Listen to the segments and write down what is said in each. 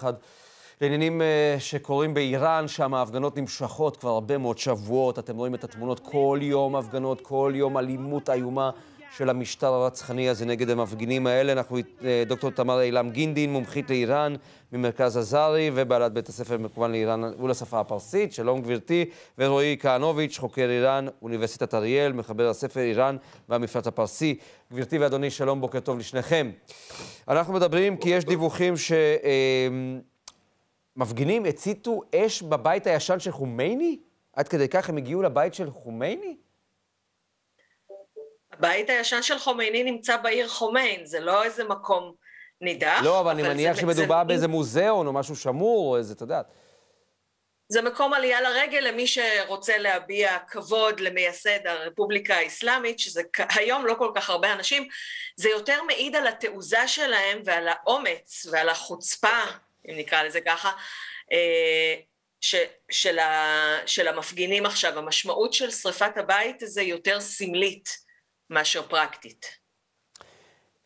אחד. לעניינים אה, שקורים באיראן, שם ההפגנות נמשכות כבר הרבה מאוד שבועות. אתם רואים את התמונות. כל יום, הפגנות כל יום, אלימות איומה של המשטר הרצחני הזה נגד המפגינים האלה. אנחנו אה, דוקטור תמר אילם גינדין, מומחית לאיראן ממרכז עזרי ובעלת בית הספר מקוון לאיראן ולשפה הפרסית. שלום גברתי. ורועי כהנוביץ', חוקר איראן, אוניברסיטת אריאל, מחבר הספר איראן והמפרט הפרסי. גברתי ואדוני, שלום, בוקר טוב לשניכם. אנחנו מדברים כי יש דיווחים ש... אה, מפגינים הציתו אש בבית הישן של חומייני? עד כדי כך הם הגיעו לבית של חומייני? הבית הישן של חומייני נמצא בעיר חומיין, זה לא איזה מקום נידח. לא, אבל אני מניח שמדובר זה... באיזה מוזיאון או משהו שמור, או איזה, אתה יודע. זה מקום עלייה לרגל למי שרוצה להביע כבוד למייסד הרפובליקה האסלאמית, שזה היום לא כל כך הרבה אנשים, זה יותר מעיד על התעוזה שלהם ועל האומץ ועל החוצפה אם נקרא לזה ככה, אה, ש, של, ה, של המפגינים עכשיו. המשמעות של שריפת הבית הזה יותר סמלית מאשר פרקטית.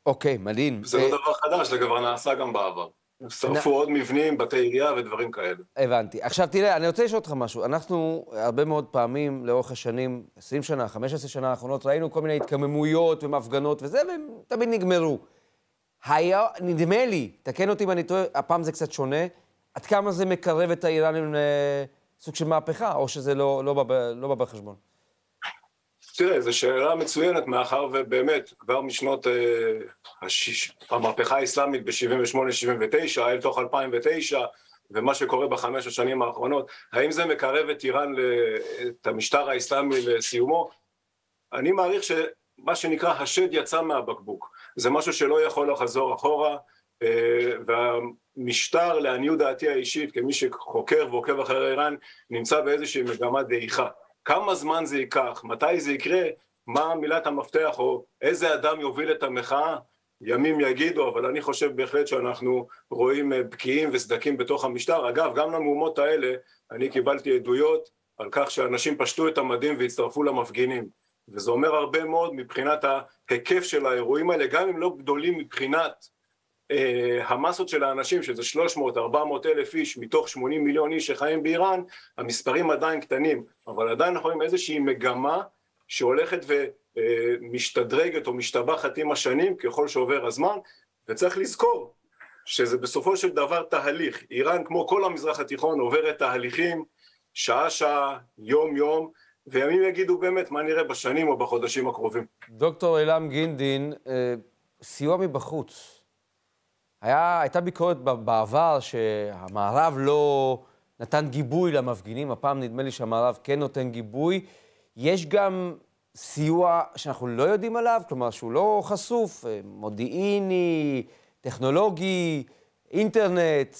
אוקיי, מדהים. זה לא אה, דבר חדש, זה כבר נעשה גם בעבר. שרפו עוד מבנים, בתי עירייה ודברים כאלה. הבנתי. עכשיו תראה, אני רוצה לשאול אותך משהו. אנחנו הרבה מאוד פעמים לאורך השנים, 20 שנה, 15 שנה האחרונות, ראינו כל מיני התקממויות ומפגנות וזה, והם תמיד נגמרו. היה, נדמה לי, תקן אותי אם אני טועה, הפעם זה קצת שונה, עד כמה זה מקרב את האיראנים לסוג של מהפכה, או שזה לא, לא, בא, לא בא בחשבון? תראה, זו שאלה מצוינת, מאחר ובאמת, כבר משנות אה, השיש, המהפכה האסלאמית ב-78-79, אל תוך 2009, ומה שקורה בחמש השנים האחרונות, האם זה מקרב את איראן, את המשטר האסלאמי לסיומו? אני מעריך שמה שנקרא השד יצא מהבקבוק. זה משהו שלא יכול לחזור אחורה, אה, והמשטר, לעניות דעתי האישית, כמי שחוקר ועוקב אחרי איראן, נמצא באיזושהי מגמת דעיכה. כמה זמן זה ייקח, מתי זה יקרה, מה מילת המפתח, או איזה אדם יוביל את המחאה, ימים יגידו, אבל אני חושב בהחלט שאנחנו רואים אה, בקיאים וסדקים בתוך המשטר. אגב, גם למהומות האלה, אני קיבלתי עדויות על כך שאנשים פשטו את המדים והצטרפו למפגינים. וזה אומר הרבה מאוד מבחינת ההיקף של האירועים האלה, גם אם לא גדולים מבחינת המסות של האנשים, שזה 300-400 אלף איש מתוך 80 מיליון איש שחיים באיראן, המספרים עדיין קטנים, אבל עדיין אנחנו רואים איזושהי מגמה שהולכת ומשתדרגת או משתבחת עם השנים ככל שעובר הזמן, וצריך לזכור שזה בסופו של דבר תהליך. איראן, כמו כל המזרח התיכון, עוברת תהליכים שעה-שעה, יום-יום, וימים יגידו באמת מה נראה בשנים או בחודשים הקרובים. דוקטור אילם גינדין, אה, סיוע מבחוץ. היה, הייתה ביקורת בעבר שהמערב לא נתן גיבוי למפגינים, הפעם נדמה לי שהמערב כן נותן גיבוי. יש גם סיוע שאנחנו לא יודעים עליו, כלומר שהוא לא חשוף, אה, מודיעיני, טכנולוגי, אינטרנט,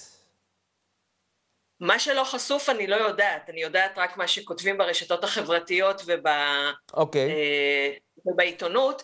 מה שלא חשוף אני לא יודעת, אני יודעת רק מה שכותבים ברשתות החברתיות וב... okay. אוקיי. אה, ובעיתונות.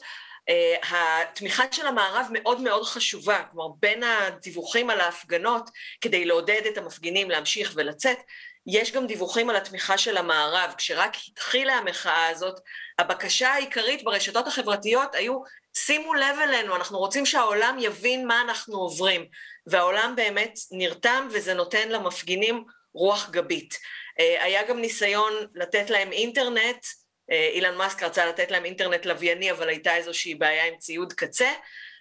Uh, התמיכה של המערב מאוד מאוד חשובה, כלומר בין הדיווחים על ההפגנות כדי לעודד את המפגינים להמשיך ולצאת, יש גם דיווחים על התמיכה של המערב, כשרק התחילה המחאה הזאת, הבקשה העיקרית ברשתות החברתיות היו שימו לב אלינו, אנחנו רוצים שהעולם יבין מה אנחנו עוברים, והעולם באמת נרתם וזה נותן למפגינים רוח גבית. אה, היה גם ניסיון לתת להם אינטרנט, אה, אילן מאסק רצה לתת להם אינטרנט לווייני, אבל הייתה איזושהי בעיה עם ציוד קצה,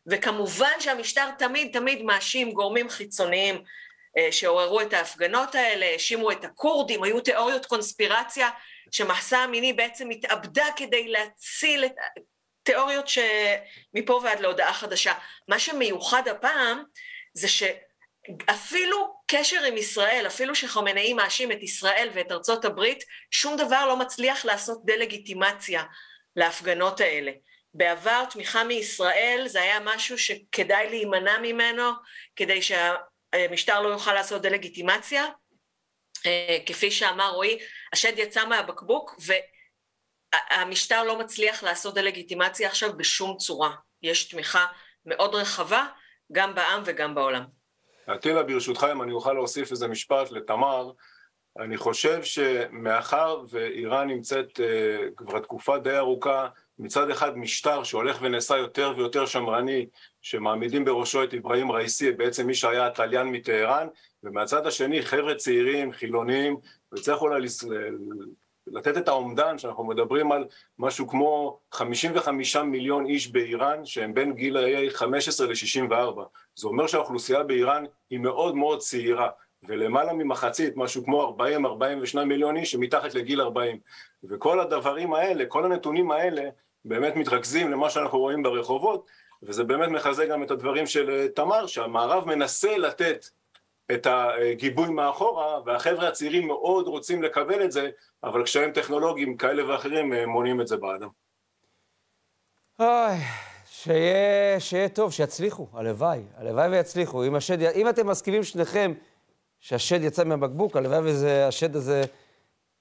וכמובן שהמשטר תמיד תמיד מאשים גורמים חיצוניים אה, שעוררו את ההפגנות האלה, האשימו את הכורדים, היו תיאוריות קונספירציה שמחסה המיני בעצם התאבדה כדי להציל את... תיאוריות שמפה ועד להודעה חדשה. מה שמיוחד הפעם זה שאפילו קשר עם ישראל, אפילו שחמינאי מאשים את ישראל ואת ארצות הברית, שום דבר לא מצליח לעשות דה-לגיטימציה להפגנות האלה. בעבר תמיכה מישראל זה היה משהו שכדאי להימנע ממנו כדי שהמשטר לא יוכל לעשות דה-לגיטימציה. אה, כפי שאמר רועי, השד יצא מהבקבוק והמשטר לא מצליח לעשות דה-לגיטימציה עכשיו בשום צורה. יש תמיכה מאוד רחבה גם בעם וגם בעולם. אטילה, ברשותך, אם אני אוכל להוסיף איזה משפט לתמר, אני חושב שמאחר ואיראן נמצאת uh, כבר תקופה די ארוכה מצד אחד משטר שהולך ונעשה יותר ויותר שמרני, שמעמידים בראשו את אברהים ראיסי, בעצם מי שהיה התליין מטהרן, ומהצד השני חבר'ה צעירים, חילוניים, וצריך אולי לתת את האומדן שאנחנו מדברים על משהו כמו 55 מיליון איש באיראן שהם בין גילאי 15 ל-64. זה אומר שהאוכלוסייה באיראן היא מאוד מאוד צעירה, ולמעלה ממחצית, משהו כמו 40-42 מיליון איש שמתחת לגיל 40. וכל הדברים האלה, כל הנתונים האלה, באמת מתרכזים למה שאנחנו רואים ברחובות, וזה באמת מחזק גם את הדברים של תמר, שהמערב מנסה לתת את הגיבוי מאחורה, והחבר'ה הצעירים מאוד רוצים לקבל את זה, אבל קשיים טכנולוגיים כאלה ואחרים מונעים את זה בעדם. אוי, שיהיה, שיהיה טוב, שיצליחו, הלוואי, הלוואי ויצליחו. אם, השד, אם אתם מסכימים שניכם שהשד יצא מהבקבוק, הלוואי והשד הזה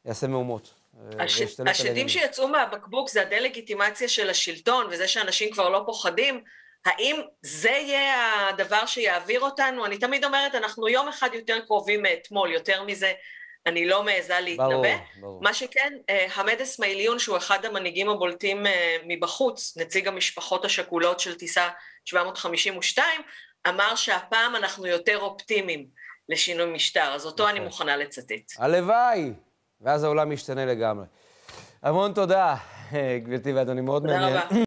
יעשה מהומות. אה, הש... השדים שיצאו מהבקבוק זה הדה-לגיטימציה של השלטון, וזה שאנשים כבר לא פוחדים. האם זה יהיה הדבר שיעביר אותנו? אני תמיד אומרת, אנחנו יום אחד יותר קרובים מאתמול, יותר מזה אני לא מעיזה להתנבא. ברור, ברור. מה שכן, אה, חמד אסמאעיליון, שהוא אחד המנהיגים הבולטים אה, מבחוץ, נציג המשפחות השכולות של טיסה 752, אמר שהפעם אנחנו יותר אופטימיים לשינוי משטר, אז אותו אני מוכנה לצטט. הלוואי, ואז העולם משתנה לגמרי. המון תודה, גברתי ואדוני, מאוד מעניין. תודה רבה.